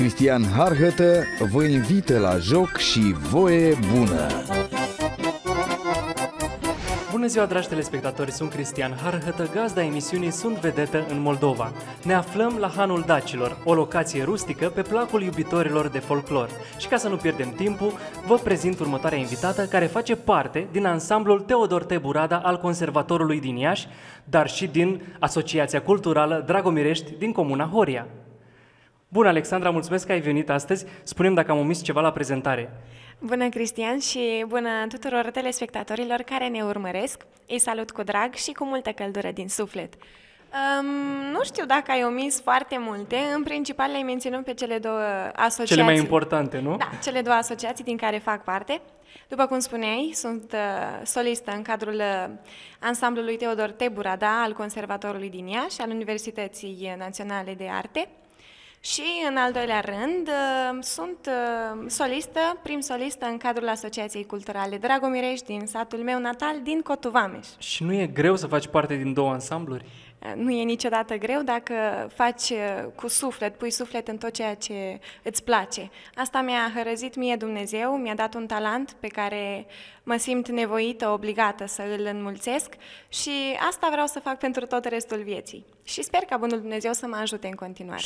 Cristian Harhătă vă invită la joc și voie bună! Bună ziua, dragi telespectatori! Sunt Cristian Harhătă, gazda emisiunii Sunt Vedetă în Moldova. Ne aflăm la Hanul Dacilor, o locație rustică pe placul iubitorilor de folclor. Și ca să nu pierdem timpul, vă prezint următoarea invitată care face parte din ansamblul Teodor Teburada al Conservatorului din Iași, dar și din Asociația Culturală Dragomirești din Comuna Horia. Bună, Alexandra, mulțumesc că ai venit astăzi. Spunem dacă am omis ceva la prezentare. Bună, Cristian, și bună tuturor telespectatorilor care ne urmăresc. Îi salut cu drag și cu multă căldură din suflet. Um, nu știu dacă ai omis foarte multe, în principal le-ai menționat pe cele două asociații. Cele mai importante, nu? Da, cele două asociații din care fac parte. După cum spuneai, sunt uh, solistă în cadrul uh, ansamblului Teodor Teburada al Conservatorului din Iași, al Universității Naționale de Arte. Și, în al doilea rând, uh, sunt uh, solistă, prim solistă în cadrul Asociației Culturale Dragomirești din satul meu natal, din Cotuvameș. Și nu e greu să faci parte din două ansambluri? Uh, nu e niciodată greu dacă faci cu suflet, pui suflet în tot ceea ce îți place. Asta mi-a hărăzit mie Dumnezeu, mi-a dat un talent pe care mă simt nevoită, obligată să îl înmulțesc și asta vreau să fac pentru tot restul vieții. Și sper ca Bunul Dumnezeu să mă ajute în continuare.